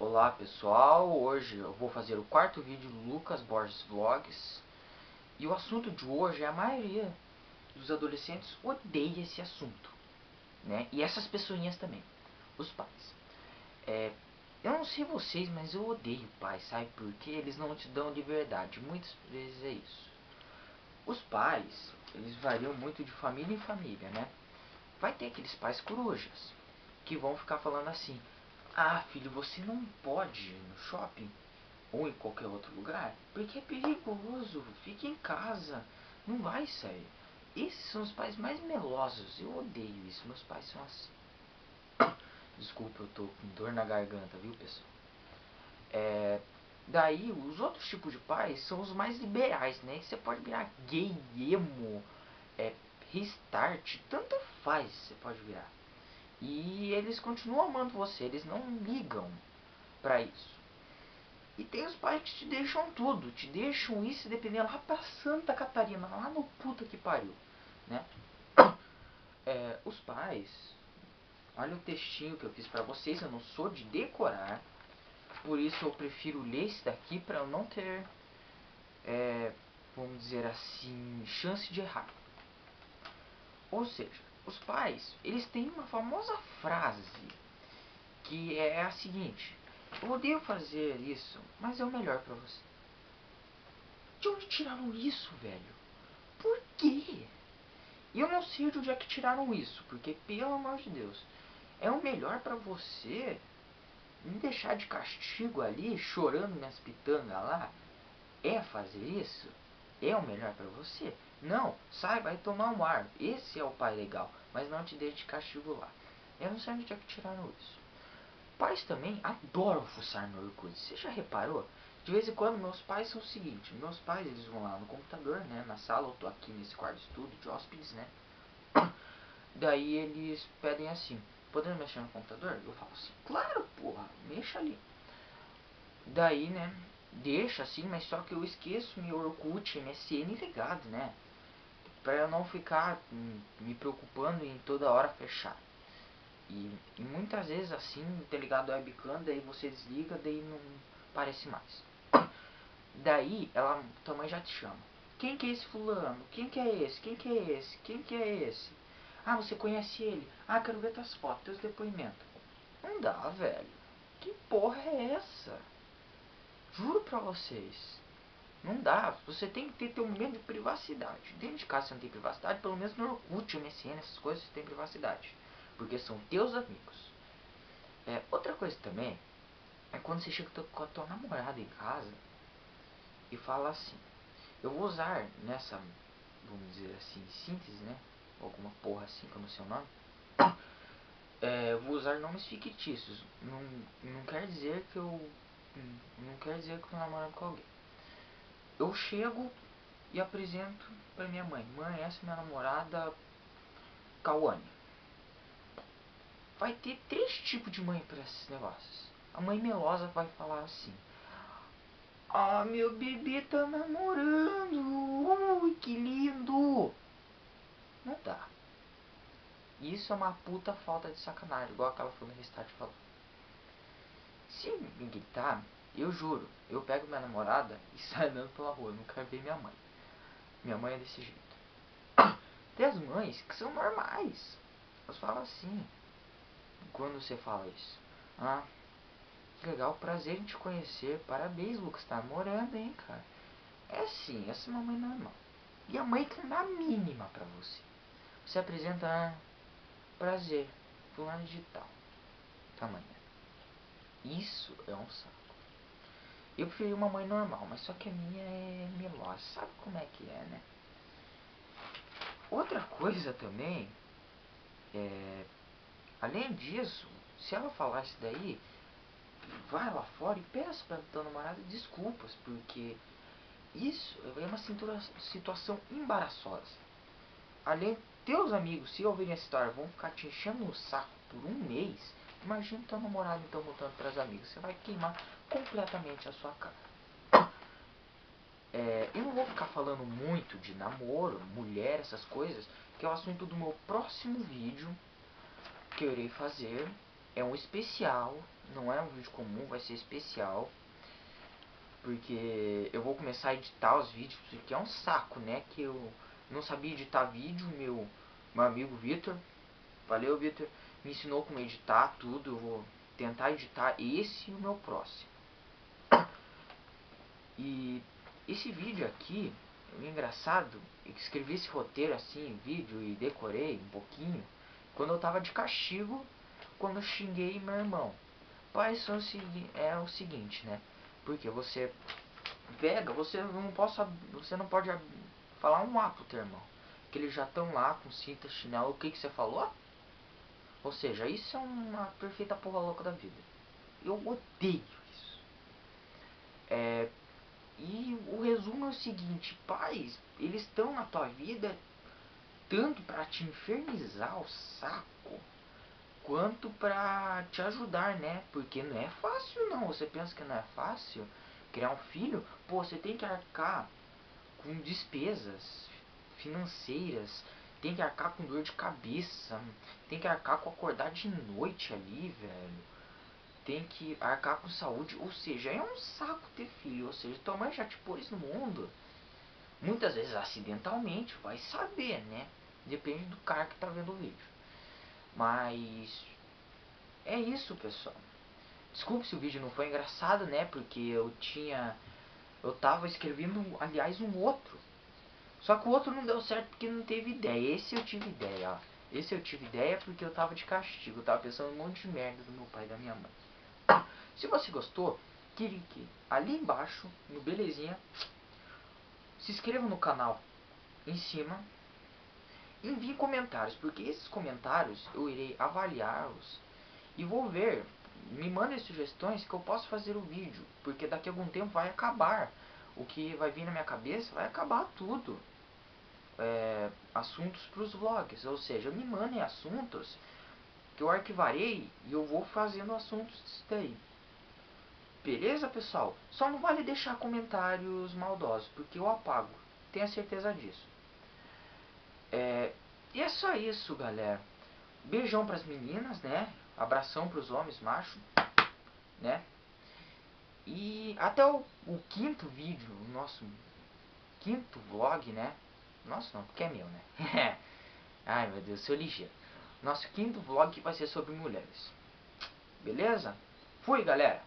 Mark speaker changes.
Speaker 1: Olá pessoal, hoje eu vou fazer o quarto vídeo do Lucas Borges Vlogs E o assunto de hoje, a maioria dos adolescentes odeia esse assunto né? E essas pessoinhas também, os pais é, Eu não sei vocês, mas eu odeio pais, sabe? Porque eles não te dão de verdade, muitas vezes é isso Os pais, eles variam muito de família em família, né? Vai ter aqueles pais corujas que vão ficar falando assim ah, filho, você não pode ir no shopping ou em qualquer outro lugar porque é perigoso. Fique em casa, não vai sair. Esses são os pais mais melosos. Eu odeio isso. Meus pais são assim. Desculpa, eu tô com dor na garganta, viu, pessoal? É, daí, os outros tipos de pais são os mais liberais, né? Você pode virar gay, emo, é, restart, tanto faz você pode virar. E eles continuam amando você, eles não ligam para isso. E tem os pais que te deixam tudo, te deixam isso dependendo lá pra Santa Catarina, lá no puta que pariu, né? É, os pais, olha o textinho que eu fiz para vocês, eu não sou de decorar, por isso eu prefiro ler esse daqui para eu não ter, é, vamos dizer assim, chance de errar. Ou seja, os pais, eles têm uma famosa frase que é a seguinte: Eu odeio fazer isso, mas é o melhor para você. De onde tiraram isso, velho? Por quê? E eu não sei de onde é que tiraram isso, porque pelo amor de Deus, é o melhor para você me deixar de castigo ali, chorando minhas pitangas lá. É fazer isso? É o melhor para você? Não, sai, vai tomar um ar. Esse é o pai legal, mas não te deixe lá. Eu não sei onde é que tiraram isso. Pais também adoram fuçar no Orkut. Você já reparou? De vez em quando meus pais são o seguinte, meus pais eles vão lá no computador, né, na sala, eu tô aqui nesse quarto de estudo de hóspedes, né. Daí eles pedem assim, podemos mexer no computador? Eu falo assim, claro, porra, mexa ali. Daí, né, deixa assim, mas só que eu esqueço meu Orkut, MSN ligado, né para eu não ficar me preocupando em toda hora fechar. E, e muitas vezes assim, ter ligado a webcam, daí você desliga, daí não parece mais. Daí ela também já te chama. Quem que é esse fulano? Quem que é esse? Quem que é esse? Quem que é esse? Ah, você conhece ele? Ah, quero ver tuas fotos, teus depoimentos. Não dá, velho. Que porra é essa? Juro pra vocês. Não dá. Você tem que ter teu momento de privacidade. Dentro de casa você não tem privacidade, pelo menos no Orkut, MSN, essas coisas você tem privacidade. Porque são teus amigos. É, outra coisa também é quando você chega com a tua namorada em casa e fala assim, eu vou usar nessa, vamos dizer assim, síntese, né? Alguma porra assim sei o nome. É, vou usar nomes fictícios. Não, não quer dizer que eu. Não quer dizer que eu tô namorando com alguém eu chego e apresento para minha mãe. Mãe, essa é minha namorada Kawane. Vai ter três tipos de mãe para esses negócios. A mãe melosa vai falar assim: Ah, meu bebê tá namorando. Ui, que lindo. Não dá. Isso é uma puta falta de sacanagem, igual aquela foi no restart falou. Se ninguém tá, eu juro, eu pego minha namorada e saio andando pela rua, quero ver minha mãe. Minha mãe é desse jeito. Tem as mães que são normais. Elas falam assim. Quando você fala isso. Ah, que legal, prazer em te conhecer. Parabéns, Lucas, tá namorando, hein, cara. É assim, essa é uma mãe normal. E a mãe que dá a mínima pra você. Você apresenta, ah, prazer, fulano digital. Tamanho. Isso é um saco. Eu preferi uma mãe normal, mas só que a minha é melosa, sabe como é que é, né? Outra coisa também, é, além disso, se ela falar isso daí, vai lá fora e peça pra tua namorada desculpas, porque isso é uma situação embaraçosa. Além, teus amigos, se ouvirem essa história, vão ficar te enchendo o saco por um mês, Imagina teu namorado então voltando para as amigas. Você vai queimar completamente a sua cara. É, eu não vou ficar falando muito de namoro, mulher, essas coisas, que é o assunto do meu próximo vídeo que eu irei fazer. É um especial não é um vídeo comum, vai ser especial. Porque eu vou começar a editar os vídeos, porque é um saco, né? Que eu não sabia editar vídeo, meu, meu amigo Vitor, valeu Vitor, me ensinou como editar tudo, eu vou tentar editar esse e o meu próximo. E esse vídeo aqui, o engraçado, é que escrevi esse roteiro assim vídeo e decorei um pouquinho, quando eu tava de castigo, quando eu xinguei meu irmão. São é o seguinte, né? Porque você pega, você não possa, você não pode falar um A pro teu irmão. Que eles já estão lá com cinta, chinelo, o que que você falou? Ou seja, isso é uma perfeita porra louca da vida. Eu odeio isso. É, e o resumo é o seguinte, pais, eles estão na tua vida tanto para te infernizar o saco, quanto para te ajudar, né? Porque não é fácil não. Você pensa que não é fácil criar um filho? Pô, você tem que arcar com despesas financeiras, tem que arcar com dor de cabeça, tem que arcar com acordar de noite ali, velho. Tem que arcar com saúde, ou seja, é um saco ter filho, ou seja, tua mãe já te pôs no mundo. Muitas vezes acidentalmente, vai saber, né? Depende do cara que tá vendo o vídeo. Mas é isso, pessoal. Desculpe se o vídeo não foi engraçado, né? Porque eu tinha eu tava escrevendo, aliás, um outro. Só que o outro não deu certo porque não teve ideia. Esse eu tive ideia, ó. Esse eu tive ideia porque eu tava de castigo. Eu tava pensando um monte de merda do meu pai e da minha mãe. Se você gostou, clique ali embaixo, no belezinha. Se inscreva no canal em cima. Envie comentários, porque esses comentários eu irei avaliá-los e vou ver me mandem sugestões que eu posso fazer o vídeo, porque daqui a algum tempo vai acabar. O que vai vir na minha cabeça vai acabar tudo. É, assuntos para os vlogs, ou seja, me mandem assuntos que eu arquivarei e eu vou fazendo assuntos disso daí. Beleza, pessoal? Só não vale deixar comentários maldosos, porque eu apago. Tenha certeza disso. É, e é só isso, galera. Beijão pras meninas, né? Abração pros homens, macho, né? E até o, o quinto vídeo, o nosso quinto vlog, né? Nossa, não, porque é meu, né? Ai, meu Deus, sou ligeiro. Nosso quinto vlog vai ser sobre mulheres. Beleza? Fui, galera!